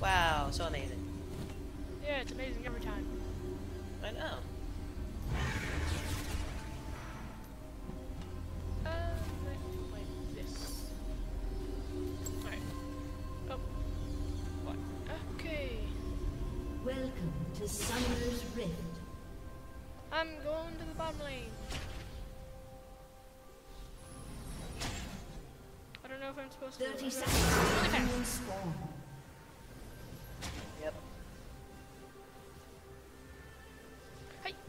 Wow, so amazing. Yeah, it's amazing every time. I know. Uh, like, like this. Alright. Oh. What? Okay. Welcome to Summoner's Rift. I'm going to the bottom lane. I don't know if I'm supposed to. 30 seconds gonna- Really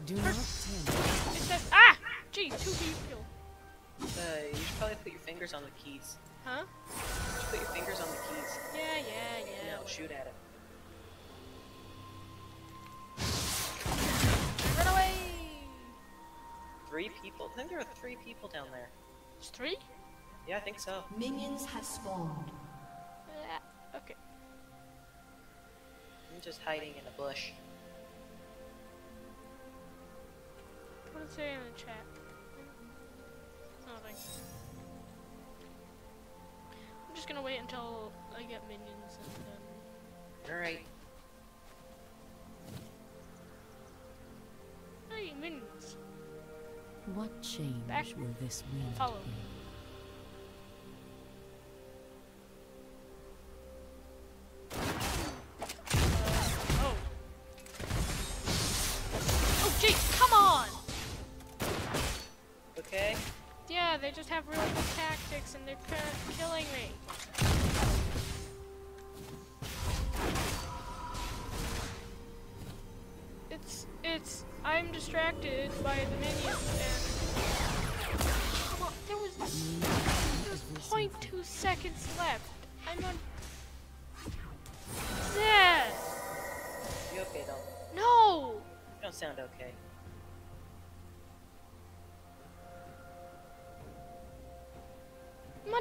Do not tempt. It says ah! Gee, two people. Uh, you should probably put your fingers on the keys. Huh? You should put your fingers on the keys. Yeah, yeah, yeah. No, shoot at it. Run away! Three people? I think there are three people down there. It's three? Yeah, I think so. Minions have spawned. Yeah. Okay. I'm just hiding in a bush. What did it say in the chat? Nothing. I'm just gonna wait until I get minions and then. Alright. Hey, minions! What change Back. will this wind Follow. bring? Have really good tactics and they're killing me. It's, it's, I'm distracted by the minions and... Come on, there was, there was 0.2 seconds left. I'm on... Yes! You okay, though? No! You don't sound okay.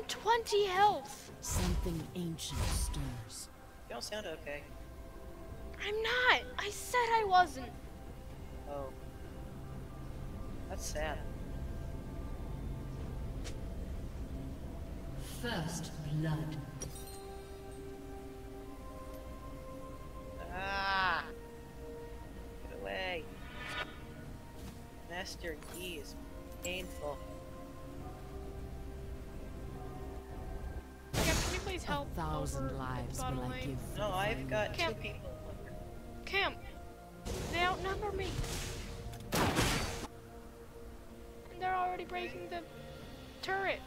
On 20 health. Something ancient stirs. You don't sound okay. I'm not. I said I wasn't. Oh. That's sad. First blood. Ah! Get away. Master Yi is painful. Please help? A thousand over lives will I lane? give No, I've got two Can't- people. Cam, they outnumber me. And they're already breaking the turret.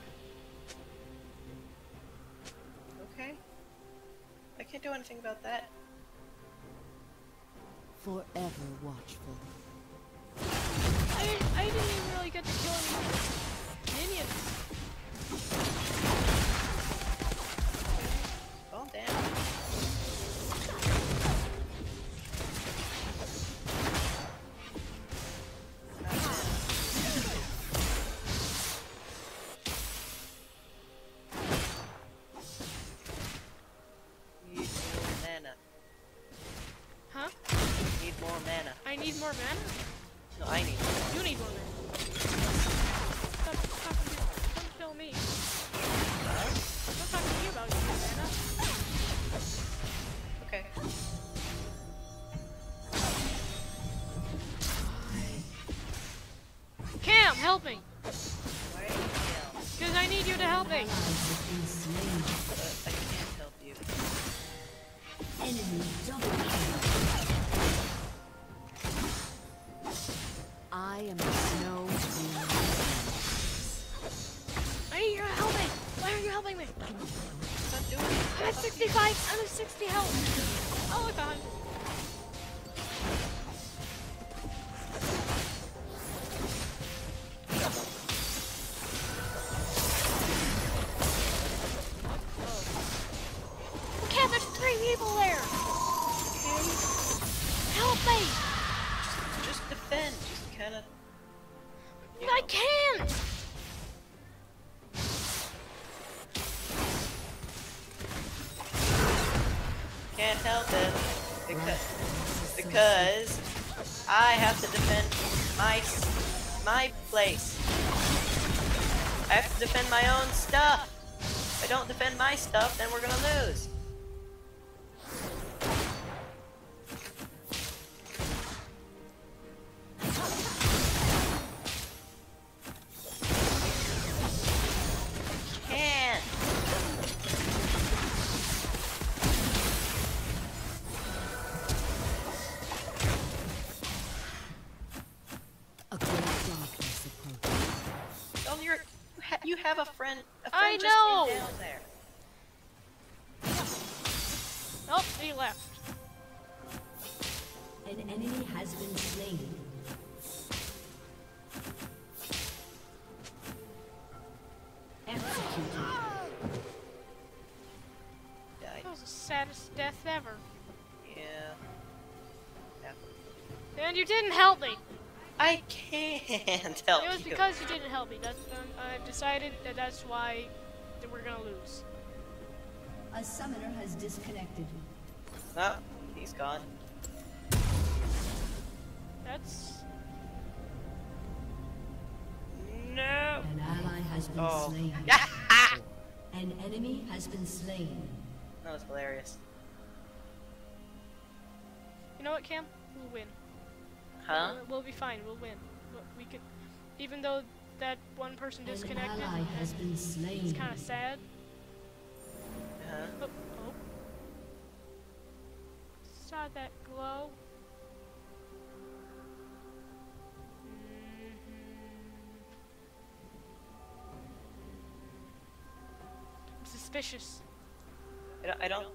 Okay? I can't do anything about that. Forever watchful. I I didn't even really get to kill any minions. Down. Need more mana. Huh? Need more mana. I need more mana? No, I need have a friend. A friend I just know. came down there. Oh, he left. An enemy has been slain. Executed. Died. That was the saddest death ever. Yeah. Yeah. And you didn't help me. I can't help It was you. because you didn't help me. That's um, I've decided that that's why that we're gonna lose. A summoner has disconnected. Oh, he's gone. That's No. An ally has been Oh. slain. that An enemy has been slain. That was hilarious. you know what, Cam? We'll win. Huh? We'll, we'll be fine. We'll win. We'll- could, even though that one person An disconnected. ally has been It's kind of sad. Huh? Oh, oh. Saw that glow. Mhm. I'm suspicious. I don't, I don't.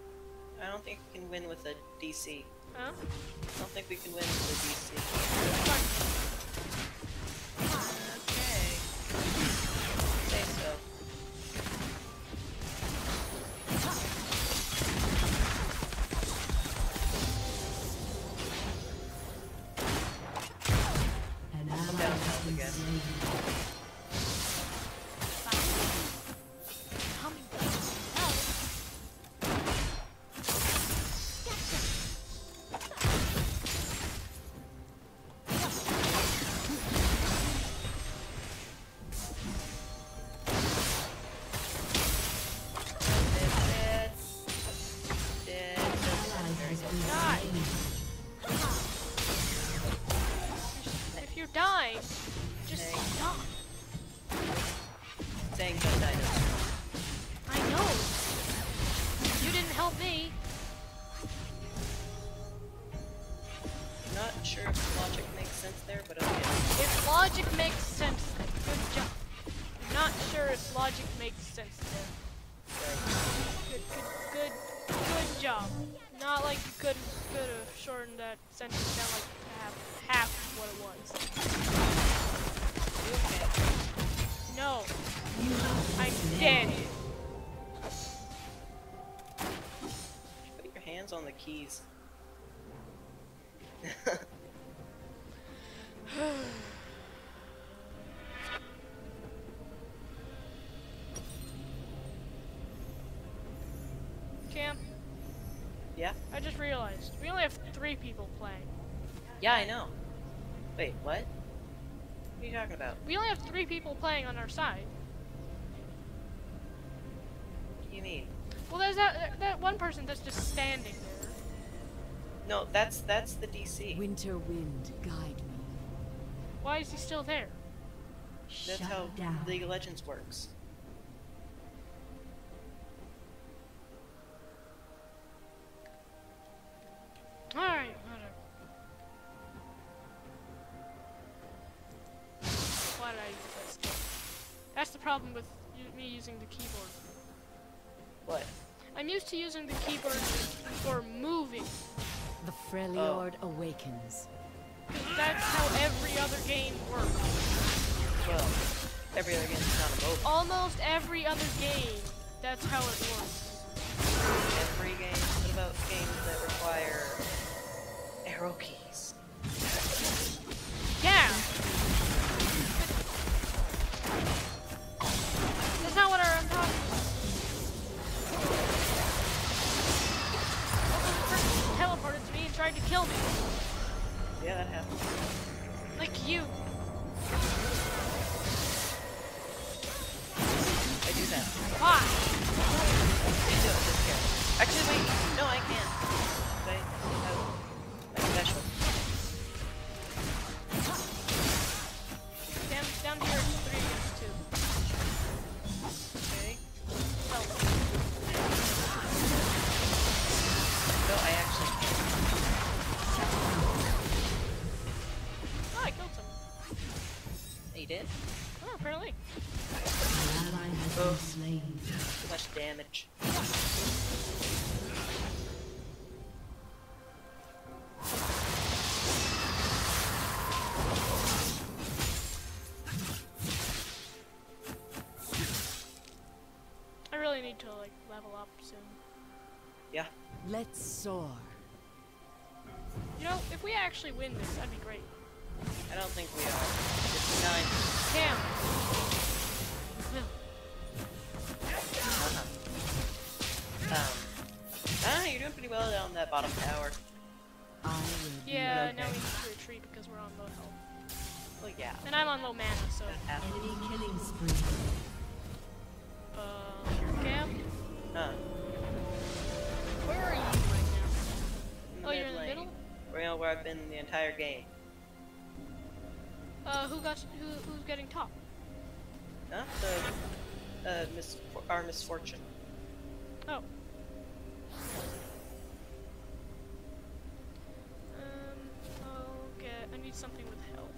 I don't think we can win with a DC. Huh? I don't think we can win a DC. Good, good, good, good job. Not like you could could have shortened that sentence down like half, half what it was. No, I'm dead. Put your hands on the keys. yeah? I just realized we only have three people playing. Yeah, I know. Wait, what? What are you talking about? We only have three people playing on our side. What do you mean? Well, there's that that one person that's just standing there. No, that's that's the DC. Winter wind, guide me. Why is he still there? That's Shut how down. League of Legends works. Problem with u- me using the keyboard. What? I'm used to using the keyboard for moving. The Freljord oh. awakens. That's how every other game works. Well, every other game's not a mobile. Almost every other game, that's how it works. Every game. What about games that require arrow keys? Yeah! Tried to kill me. Yeah, that happens. Like you. I do that. Why? I do it this character. Actually, wait. No, I can't. Soar. You know, if we actually win this, that'd be great. I don't think we are. 59. Cam. Uh-huh. Um, ah, you're doing pretty well down that bottom tower. I will be Yeah, Okay. now we need to retreat because we're on low health. Well, yeah. And I'm on low mana, so. Enemy killing spree. Uh, Cam, Huh. Where, you know, where I've been the entire game. Uh, who got, who, who's getting top? Huh? The, uh, mis- our Miss Fortune. Oh. Um, I'll get, I need something with health.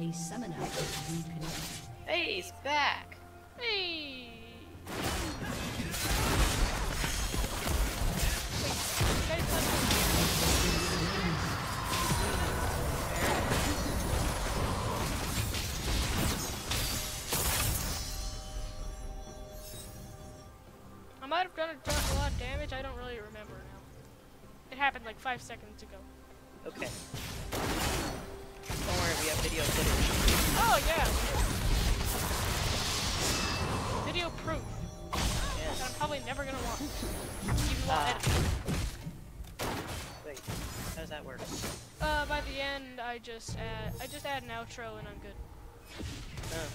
A summoner has reconnected. Hey, he's back. Hey! Wait, you guys left I might have done a lot of damage. I don't really remember now. It happened like five seconds ago. Okay. Don't worry, we have video footage. Oh yeah. Video proof Yes. I'm probably never gonna want. Even while Ah. editing. Wait, how does that work? Uh, by the end, I just add I just add an outro and I'm good. Oh.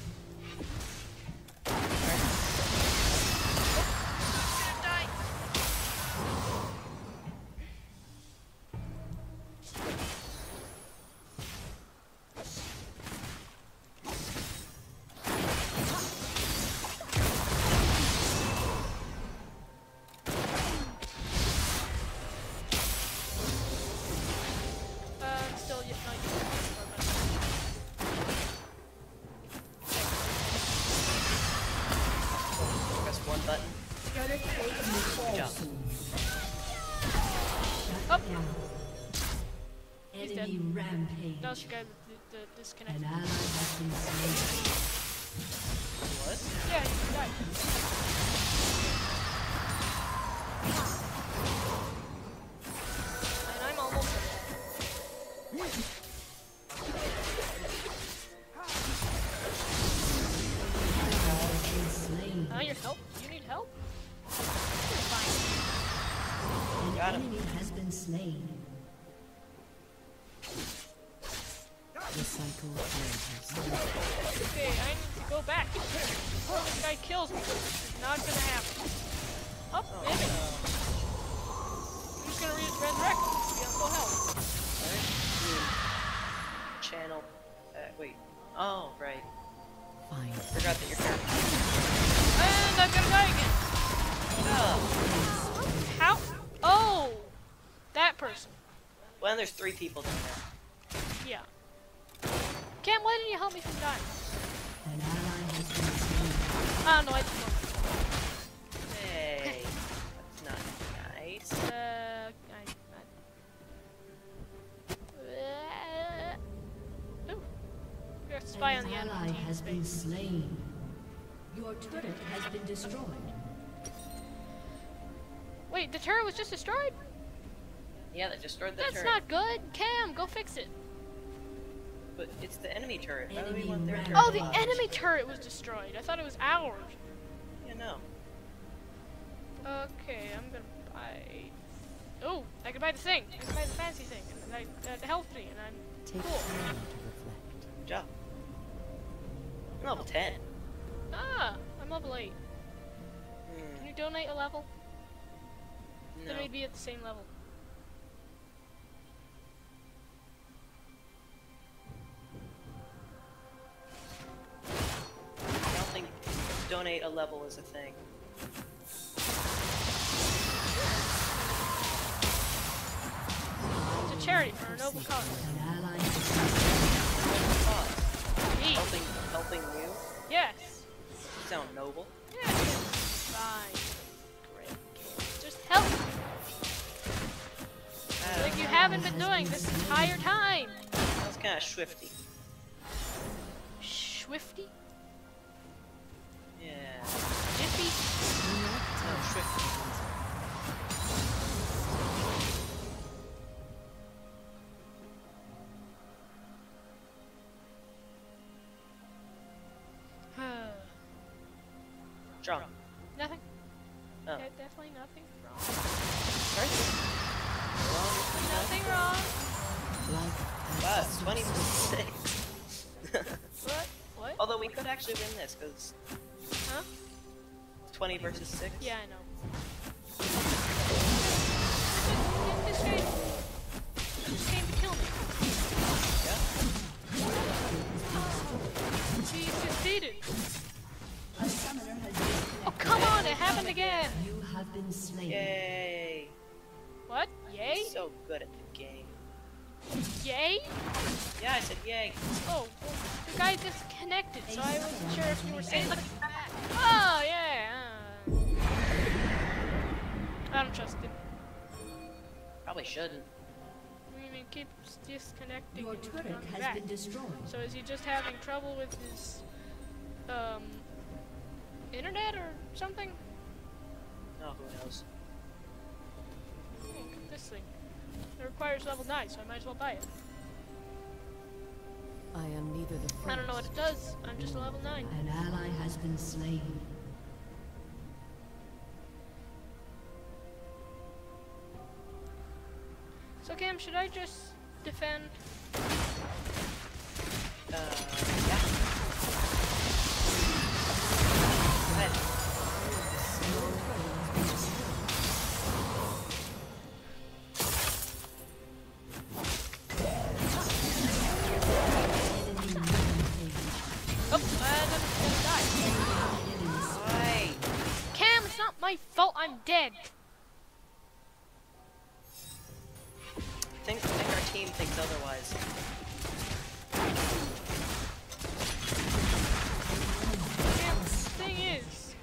Rampage. but that the the, disconnect. An ally has been slain. What? Yeah, he died. And I'm almost Has been slain. I help. You need help? You're fine. An Got him. enemy has been slain. The cycle. Okay, I need to go back. Before this guy kills me. It's not gonna happen. Oh, Oh, maybe. no. I'm just gonna re- resurrect. Be on full health. Alright. Channel. Uh, wait. Oh, right. Fine. Forgot that you're here. And I'm gonna die again. Oh. How? Oh! That person. Well, there's three people down there. Yeah. Cam, why didn't you help me from dying? An ally has been slain. Ah, no, I didn't. Hey. That's not nice. Uh, I, I... Ooh. We got a spy on An the ally enemy team has been slain. Your turret has been destroyed. Wait, the turret was just destroyed? Yeah, they destroyed the That's turret. That's not good. Cam, go fix it. But it's the enemy turret. Why would we want their turret? Oh, the Rampage. enemy turret was destroyed. I thought it was ours. Yeah, no. Okay, I'm gonna buy. Oh, I can buy the thing. I can buy the fancy thing, and I, that helped me, and I'm Take cool. time to reflect. Good job. I'm level 10. Ah, I'm level eight. Can Hmm. you donate a level? No. Then we'd be at the same level. Level is a thing. It's a charity for a noble cause. An ally has Cause. Helping, helping you. Yes. You sound noble. Yeah. Fine. Great. Just help. Uh, Like you haven't been doing this entire time. That's kind of swifty. Swifty? No, swifty. Strong. nothing. Oh. Yeah, definitely nothing wrong. Sorry? Nothing wrong. Life Wow, has 20 to 6. What? What? Although we could actually win this, because Huh? 20 versus 6. Yeah, I know. This guy just came to kill me. Yeah. He's defeated. a summoner has disconnected. Oh, come on, it happened again. You have been slain. Yay. What? Yay? So good at the game. Yay? Yeah, I said yay. Oh, well, the guy disconnected, so I wasn't sure if you were saying like Oh, yeah. I don't trust him. Probably shouldn't. I mean, he keeps disconnecting Your and turret coming has back. been destroyed. So is he just having trouble with his um internet or something? No, who knows? Oh, look at this thing. It requires level 9, so I might as well buy it. I am neither the first. I don't know what it does. I'm just a level 9. An ally has been slain. Should I just defend? Uh, yeah. Oh, gonna die. Why? Cam, it's not my fault. I'm dead. Team thinks otherwise. Cam, the thing is,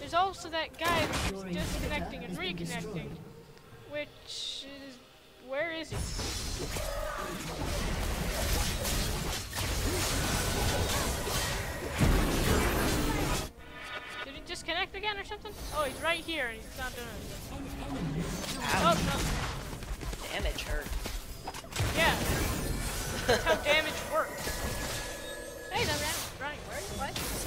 there's also that guy that keeps disconnecting and reconnecting, which is where is he? Did he disconnect again or something? Oh, he's right here and he's not doing anything. Oh, no. Damage hurt. Yeah. That's how damage works. Hey, that ran running. Where? What?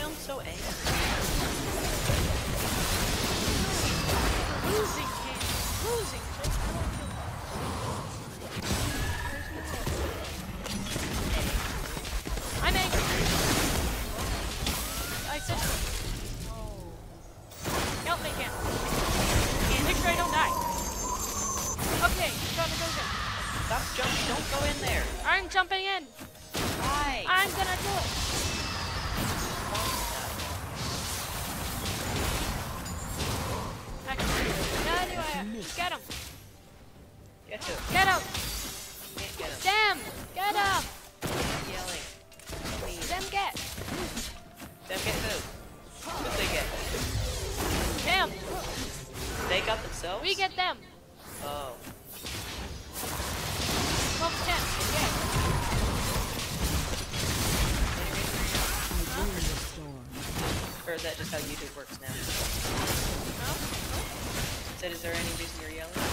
Themselves? We get them! Oh. 12 to 10. Okay. Or is that just how YouTube works now? No? Said, is there any reason you're yelling?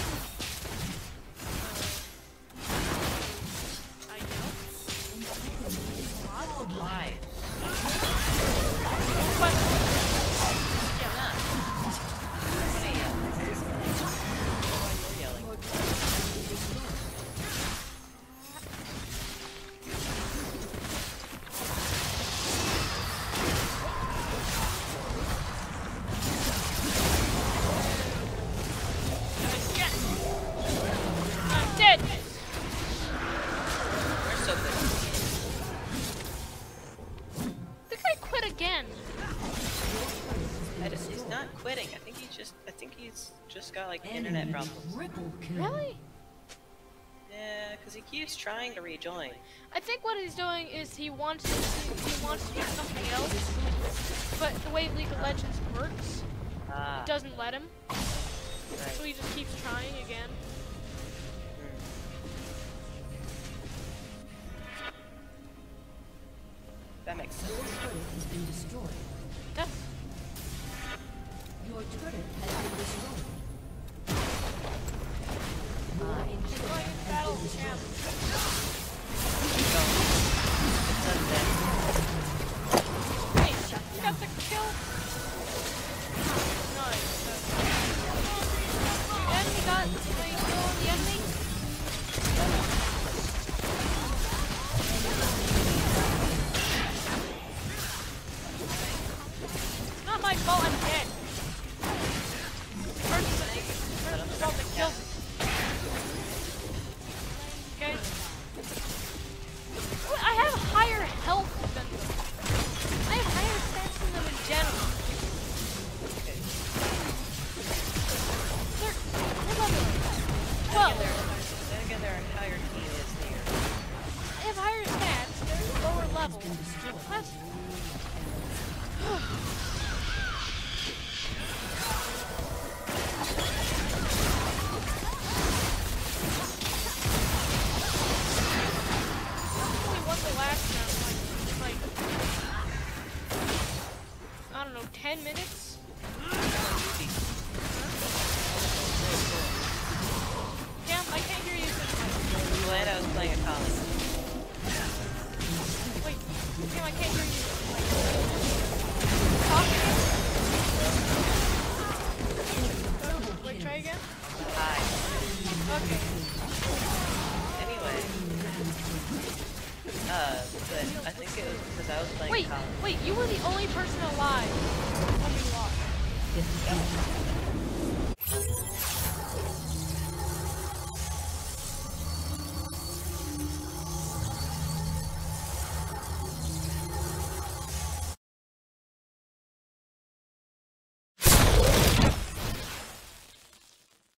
Okay. Really? Yeah, because he keeps trying to rejoin. I think what he's doing is he wants to he wants to do something else, but the way League of Legends works, ah. it doesn't let him. Right. So he just keeps trying again. Hmm. That makes sense. Your turret has been destroyed. That's... Your turret has been destroyed. colleagues.